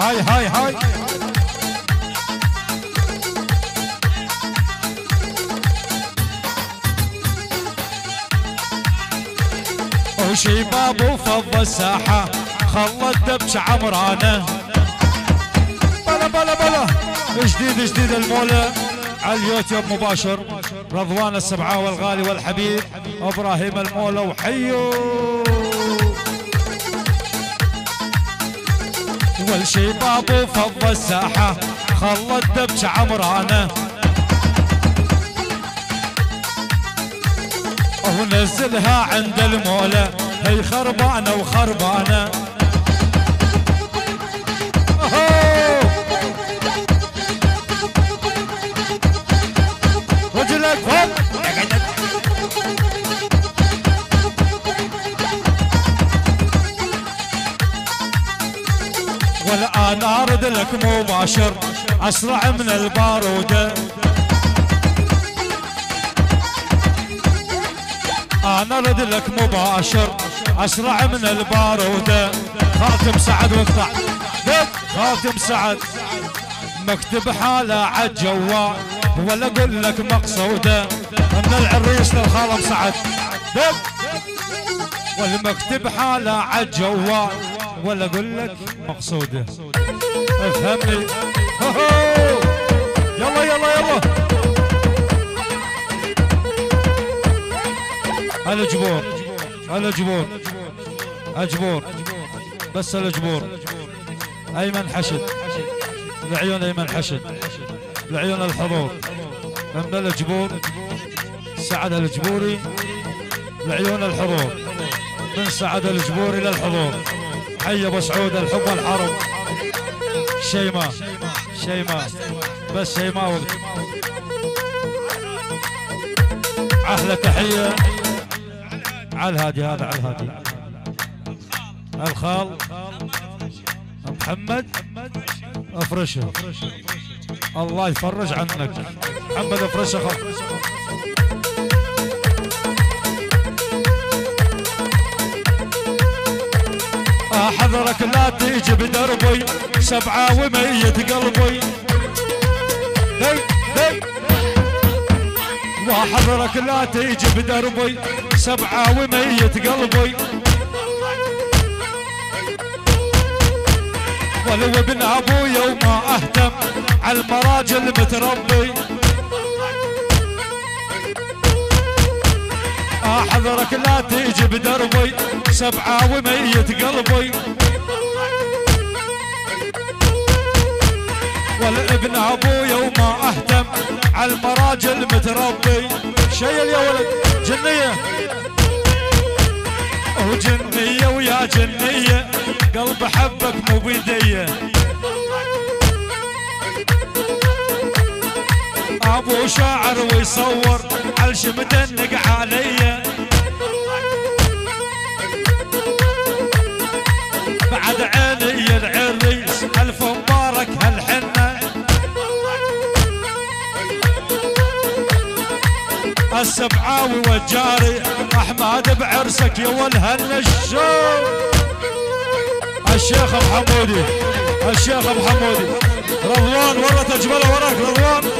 هاي هاي هاي. وشيباب وفض الساحة خلت دبش عمرانة. بلا بلا بلا. جديد جديد المولى على اليوتيوب مباشر. رضوان السبعاوي الغالي والحبيب إبراهيم المولى وحيو. والشيباب وفض الساحة خلت دبش عمرانه ونزلها عند المولى هي خربانة وخربانة. أهو. رجلك فوق والآن أرد لك مباشر أسرع من البارودة. أنا ارد لك مباشر أسرع من البارودة. خاتم سعد واقطع خاتم سعد. مكتب حاله عالجوال ولا أقول لك مقصوده. من العريس للخالم سعد والمكتب حاله عالجوال ولا أقول لك؟ مقصوده أفهمني. يلا يلا يلا. الجبور الجبور اجبور بس الجبور أيمن حشد. لعيون أيمن حشد. لعيون الحضور. من الجبور سعد الجبوري. لعيون الحضور. من سعد الجبوري للحضور. حي أبو سعود الحب والحرب. شيماء شيماء بس شيماء وقت أحلى تحية. على الهادي هذا على الهادي. الخال. محمد. أفرشه. الله يفرج عنك. محمد أفرشه خل احذرك لا تيجي بدربي سبعة ومية قلبي. دي دي. واحذرك لا تيجي بدربي سبعة ومية قلبي. ولو ابن ابويا وما أهتم على المراجل متربي احذرك لا تيجي بدربي. سبعة ومية قلبي. والابن ابويا وما أهتم على المراجل متربي شيل يا ولد؟ جنية. وجنيه ويا جنية. قلب حبك مو بيدية. أبو شاعر ويصور علش مدنق عليا. عيني ألف مبارك السبعاوي والجاري أحمد بعرسك يا ولهن الشوق الشيخ أبو حمودي الشيخ أبو حمودي. رضوان ورا تجمله وراك رضوان.